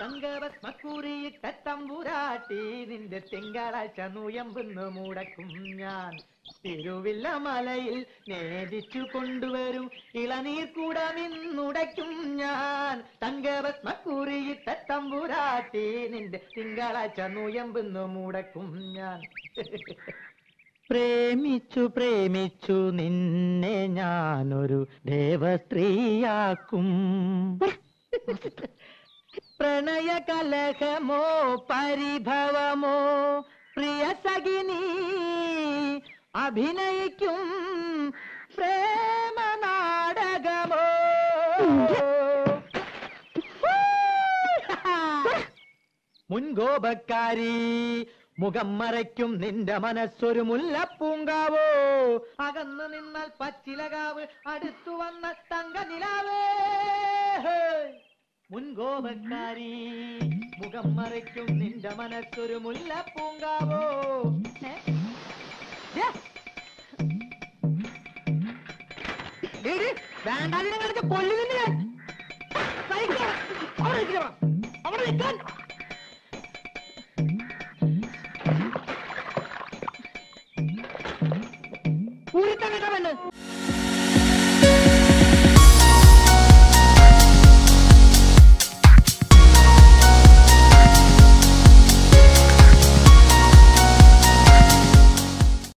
തങ്കഭസ്മക്കൂറിയിട്ട തമ്പുരാട്ടി നിന്റെ തിങ്കളാഴ്ച നുയമ്പെന്ന് മുടക്കും ഞാൻ. തിരുവില്ല മലയിൽ നേദിച്ചു കൊണ്ടുവരും ഇളനീർ കൂടമിന്നുടയ്ക്കും ഞാൻ. തങ്കഭസ്മക്കൂറിയിട്ട തമ്പുരാട്ടി നിന്റെ തിങ്കളാഴ്ച നുയമ്പെന്ന് മുടക്കും ഞാൻ. പ്രേമിച്ചു പ്രേമിച്ചു നിന്നെ ഞാനൊരു ദേവസ്ത്രീയാക്കും. പ്രണയ കലഹമോ പരിഭവമോ പ്രിയ സഖിനി അഭിനയിക്കും പ്രേമ നാടകമോ മുൻകോപക്കാരി മുഖം മറയ്ക്കും നിന്റെ മനസ്സൊരു മുല്ലപ്പൂങ്കാവോ? അകന്നു നിന്നാൽ പച്ചിലകാവ് അടുത്തു വന്ന തങ്ക നിലാവേ മുൻകോപക്കാരി. മുഖം മറയ്ക്കും നിന്റെ മനസ്സൊരു മുല്ലപ്പൂങ്കാവോ? വേണ്ടാലിനെ കളിച്ച കൊല്ലു തന്നെ ഞാൻ. അവിടെ നിൽക്കണം അവിടെ നിൽക്കാൻ. ഊരിത്തങ്ങട്ടവന്